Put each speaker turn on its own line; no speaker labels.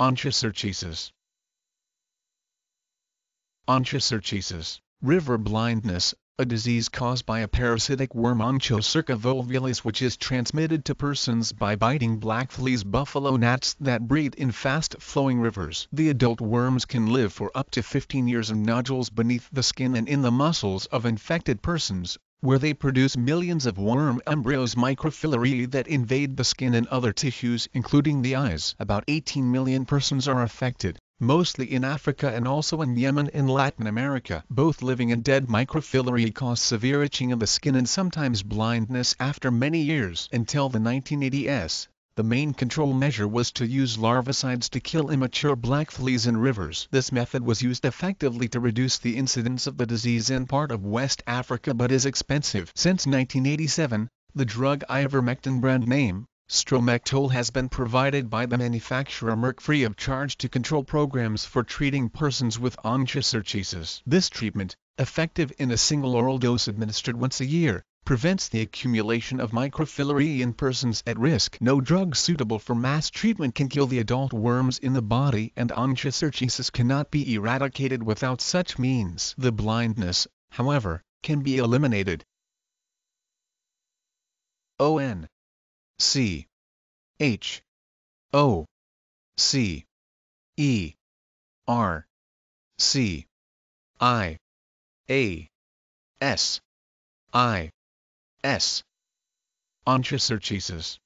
Onchocerciasis Onchocerciasis, river blindness, a disease caused by a parasitic worm Onchocerca volvulus which is transmitted to persons by biting blackflies buffalo gnats that breed in fast-flowing rivers. The adult worms can live for up to 15 years in nodules beneath the skin and in the muscles of infected persons, where they produce millions of worm embryos microfilariae that invade the skin and other tissues including the eyes. About 18 million persons are affected, mostly in Africa and also in Yemen and Latin America. Both living and dead microfilariae cause severe itching of the skin and sometimes blindness after many years. Until the 1980s, the main control measure was to use larvicides to kill immature blackflies in rivers. This method was used effectively to reduce the incidence of the disease in part of West Africa but is expensive. Since 1987, the drug ivermectin brand name, Stromectol has been provided by the manufacturer Merck free of charge to control programs for treating persons with onchocerciasis. This treatment, effective in a single oral dose administered once a year, prevents the accumulation of microfilariae in persons at risk. No drug suitable for mass treatment can kill the adult worms in the body and onchocerciasis cannot be eradicated without such means. The blindness, however, can be eliminated. O-N C H O C E R C I A S I S. Onchocerciasis